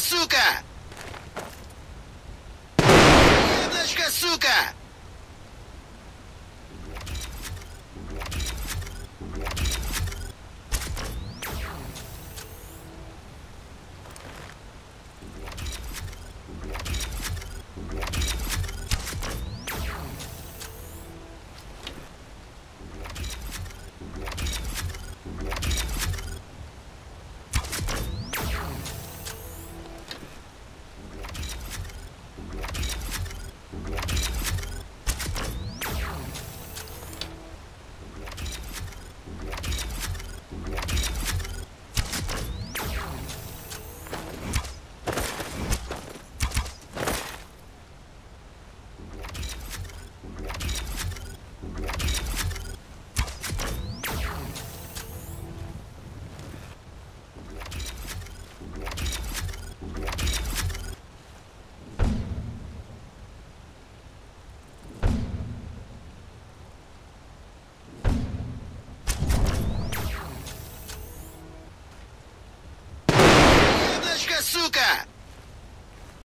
сука! Яблочко, сука! Сука!